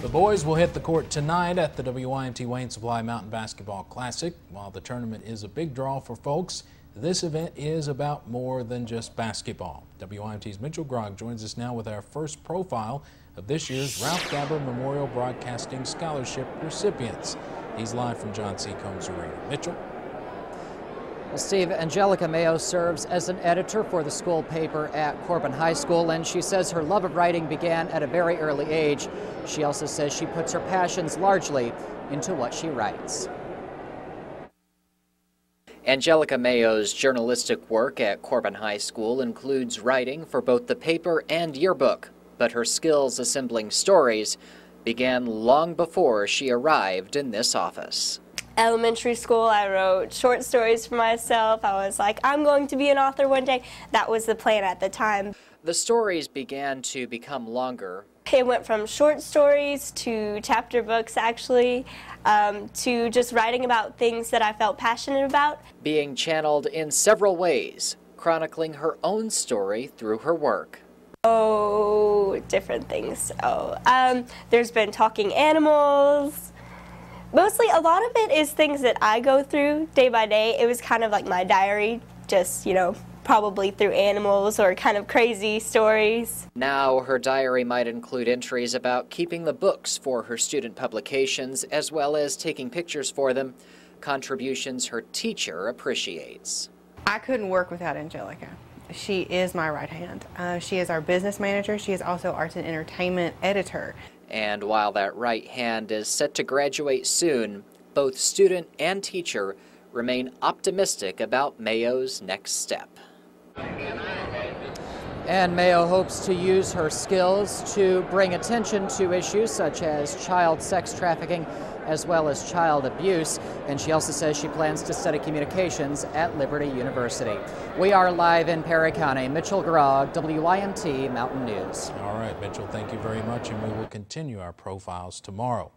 The boys will hit the court tonight at the WYMT Wayne Supply Mountain Basketball Classic. While the tournament is a big draw for folks, this event is about more than just basketball. WYMT's Mitchell Grog joins us now with our first profile of this year's Ralph Gabbard Memorial Broadcasting Scholarship recipients. He's live from John C. Combs Arena. Mitchell. Steve, Angelica Mayo serves as an editor for the school paper at Corbin High School, and she says her love of writing began at a very early age. She also says she puts her passions largely into what she writes. Angelica Mayo's journalistic work at Corbin High School includes writing for both the paper and yearbook, but her skills assembling stories began long before she arrived in this office elementary school, I wrote short stories for myself. I was like, I'm going to be an author one day. That was the plan at the time. The stories began to become longer. It went from short stories to chapter books, actually, um, to just writing about things that I felt passionate about. Being channeled in several ways, chronicling her own story through her work. Oh, different things. Oh, um, there's been talking animals, Mostly, a lot of it is things that I go through day by day. It was kind of like my diary, just, you know, probably through animals or kind of crazy stories. Now, her diary might include entries about keeping the books for her student publications as well as taking pictures for them, contributions her teacher appreciates. I couldn't work without Angelica. She is my right hand. Uh, she is our business manager. She is also arts and entertainment editor. And while that right hand is set to graduate soon, both student and teacher remain optimistic about Mayo's next step. And Mayo hopes to use her skills to bring attention to issues such as child sex trafficking as well as child abuse. And she also says she plans to study communications at Liberty University. We are live in Perry County. Mitchell Grogg, WYMT Mountain News. All right, Mitchell, thank you very much, and we will continue our profiles tomorrow.